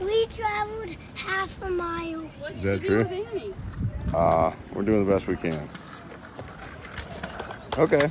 We traveled half a mile. What Is that true? Uh, we're doing the best we can. Okay.